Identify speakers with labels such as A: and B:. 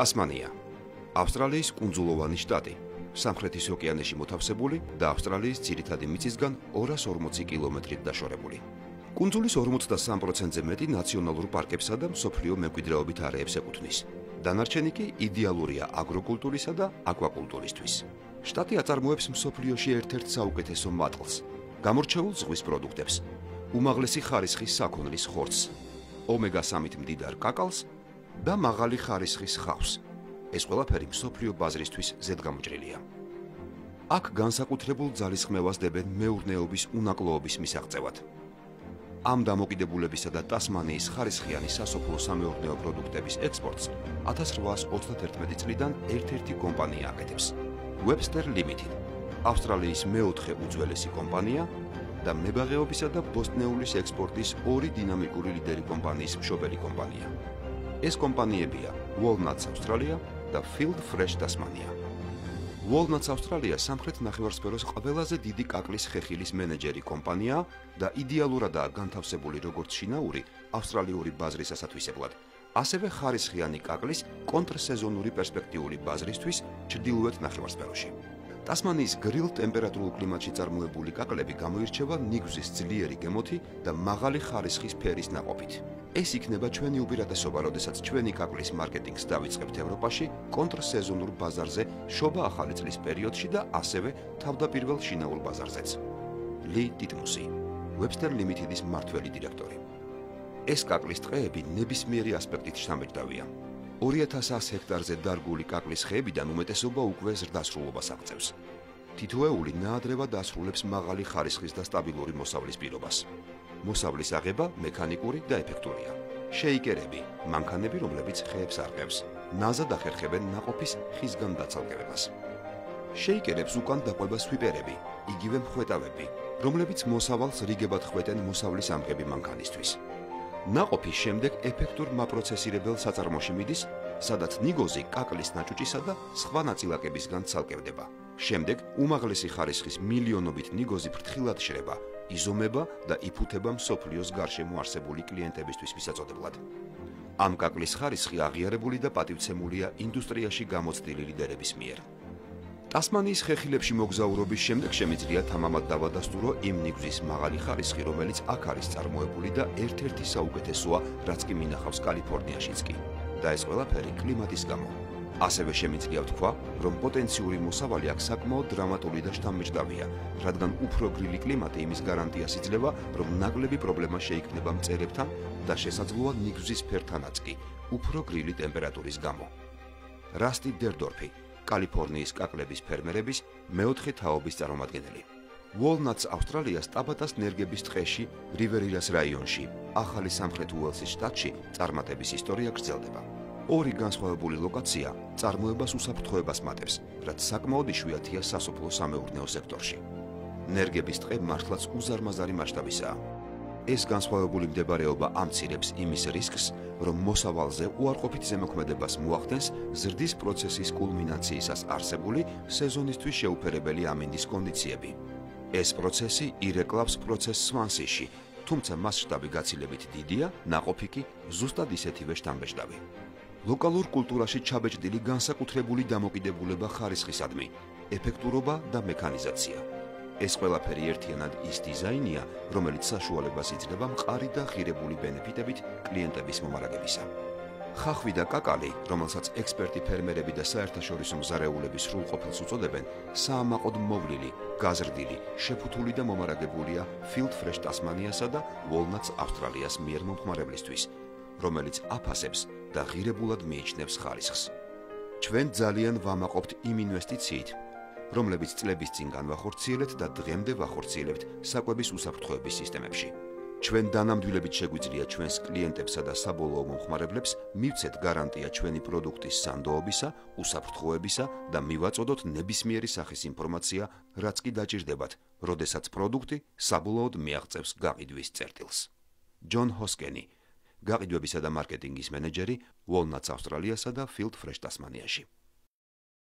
A: ტასმანია ავსტრალიის კუნძულოვანი შტატი. სამხრეთის ოკეანეში მოთავსებული და ავსტრალიის ძირითადი მიწისგან 240 კილომეტრით დაშორებული. კუნძულის 53%-ზე მეტი ნაციონალურ პარკებსა და მსოფლიო მემკვიდრეობით არეებს ეკუთვნის. დანარჩენი კი იდეალურია აგროკულტურისა და აკვაკულტურისთვის შტატი აწარმოებს მსოფლიოში ერთ-ერთ საუკეთესო მატყლს გამორჩეულ ზღვის პროდუქტებს უმაღლესი ხარისხის საქონლის ხორცს ომეგა 3-ით მდიდარ კაკალს და მაღალი ხარისხის ხავს. ეს ყველაფერი მსოფლიო ბაზრისთვის ზედგამოჭრილია. აქ განსაკუთრებულ ძალისხმევას დებენ მეურნეობის უნაკლოობის მისაღწევად. ამ დამოკიდებულებისა და ტასმანიის ხარისხიანი სასოფლო სამეურნეო პროდუქტების ექსპორტს 1831 წლიდან ერთ-ერთი კომპანია აკეთებს. Webster Limited, ავსტრალიის მეოთხე უძველესი კომპანია და მებაღეობისა და ბოსტნეულის ექსპორტის ორი დინამიკური ლიდერი კომპანიის მშობელი კომპანია. ეს კომპანიებია Walnuts Australia და Field Fresh Tasmania. Walnuts Australia სამხრეთ ნახევარსფეროს ყველაზე დიდი კაკლის ხეხილის მენეჯერი კომპანია და იდეალურადაა განთავსებული როგორც შინაური ავსტრალიური ბაზრის ასათვისებლად. ასევე ხარისხიანი კაკლის კონტრსეზონური პერსპექტიული ბაზრისთვის ჩრდილოეთ ნახევარსფეროში. ტასმანიის გრილ ტემპერატურულ კლიმატში წარმოებული კაკლები გამოირჩევა ნიგვზის ძლიერი გემოთი და მაღალი ხარისხის ფერის ნაყოფით. ეს იქნება ჩვენი უპირატესობა, როდესაც ჩვენი კაკლის მარკეტინგს დავიწყებთ ევროპაში, კონტრსეზონურ ბაზარზე, შობა ახალი წლის პერიოდში და ასევე თავდაპირველ შინაურ ბაზარზეც. ლი ტიტმუსი, Webster Limited-ის მართველი დირექტორი. ეს კაკლის ტყეები ნებისმიერი ასპექტით შთამბეჭდავია. 2100 ჰექტარზე დარგული კაკლის ხეებიდან უმეტესობა უკვე ზრდასრულობას აღწევს. თითოეული ნაადრევად ასრულებს მაღალი ხარისხის და სტაბილური მოსავლის პირობას. მოსავლის აღება მექანიკური და ეფექტურია. შეიკერები, მანქანები, რომლებიც ხეებს არყევს, ნაზად ახერხებენ ناقოფის ხისგან დაცალკევებას. შეიკერებს უკან დაყვება სვიპერები, იგივე მხვეტავები, რომლებიც მოსავალს რიგებად ხვეტენ მოსავლის ამღები მანქანისთვის. ناقოფის შემდეგ ეფექტურ მაპროცესირებელ საწარმოში მიდის სადაც ნიგოზი კაკლის ნაჭუჭისა და სხვა ნაწილაკებისგან ცალკევდება. შემდეგ უმაღლესი ხარისხის მილიონობით ნიგოზი ფრთხილად შრება, იზომება და იფუთება მსოფლიოს გარშემო არსებული კლიენტებისთვის მისაწოდებლად. ამ კაკლის ხარისხი აღიარებული და პატივცემულია ინდუსტრიაში გამოცდილი ლიდერების მიერ. ტასმანიის ხეხილებში მოგზაურობის შემდეგ შემიძლია თამამად დავადასტურო იმ ნიგზის მაღალი ხარისხი, რომელიც აქ არის წარმოებული და ერთ-ერთი საუკეთესოა, რაც კი მინახავს კალიფორნიაშიც კი. და ეს ყველაფერი კლიმატის გამო. ასევე შემიძლია ვთქვა, რომ პოტენციური მოსავალი აქ საკმაოდ დრამატული და შთამბეჭდავია, რადგან უფრო გრილი კლიმატი იმის გარანტიას იძლევა, რომ ნაკლები პრობლემა შეიქმნება მწერებთან და შესაძლოა ნიგზის ფერთანაც კი, უფრო გრილი ტემპერატურის გამო. რასტი დერდორფი კალიფორნიის კაკლების ფერმერების მეოთხე თაობის წარმომადგენელი. Walnuts ავსტრალიას ტაბატას ნერგების ტყეში, რივერილას რაიონში, ახალი სამხრეთ უელსის შტატში წარმატების ისტორია გრძელდება. ორი განსხვავებული ლოკაცია წარმოებას უსაფრთხოებას მატებს, რაც საკმაოდ იშვიათია სასოფლო სამეურნეო სექტორში. ნერგების ტყე მართლაც უზარმაზარი მასშტაბისაა. ეს განსხვავებული მდებარეობა ამცირებს იმის რისკს, რომ მოსავალზე უარყოფით ზემოქმედებას მოახდენს ზრდის პროცესის კულმინაციისას არსებული სეზონისთვის შეუფერებელი ამინდის კონდიციები. ეს პროცესი ირეკლავს პროცესს სვანსიში, თუმცა მასშტაბი გაცილებით დიდია, ناყოფი კი ზუსტად ისეთივე შთამბეჭდავი. ლოკალურ კულტურაში ჩაბეჭდილი განსაკუთრებული დამოკიდებულება ხარისხისადმი, ეფექტურობა და მექანიზაცია. ეს ყველაფერი ერთიანად ის დიზაინია, რომელიც საშუალებას იძლევა მყარი და ღირებული ბენეფიტებით კლიენტების მომარაგებისა. ხახვი და კაკალი, რომელსაც ექსპერტი ფერმერები და საერთაშორისო მზარეულები სრულყოფილს უწოდებენ, საამაყოდ მოვლილი, გაზრდილი, შეფუთული და მომარაგებულია Field Fresh Tasmania-სა და Walnuts Australia-ს მიერ მომხმარებლისთვის, რომელიც აფასებს და ღირებულად მიიჩნევს ხარისხს. ჩვენ ძალიან ვამაყობთ იმ ინვესტიციით, რომლებიც წლების წინ განვახორციელეთ და დღემდე ვახორციელებთ საკვების უსაფრთხოების სისტემებში. ჩვენ დანამდვილებით შეგვიძლია ჩვენს კლიენტებსა და საბოლოო მომხმარებლებს მივცეთ გარანტია ჩვენი პროდუქტის სანდოობისა, უსაფრთხოებისა და მივაწოდოთ ნებისმიერი სახის ინფორმაცია, რაც კი დაჭირდებათ, როდესაც პროდუქტი საბოლოოდ მიაღწევს გაყიდვის წერტილს. ჯონ ჰოსკენი, გაყიდვებისა და მარკეტინგის მენეჯერი, Walnuts Australia-სა და Field Fresh Tasmania-ში.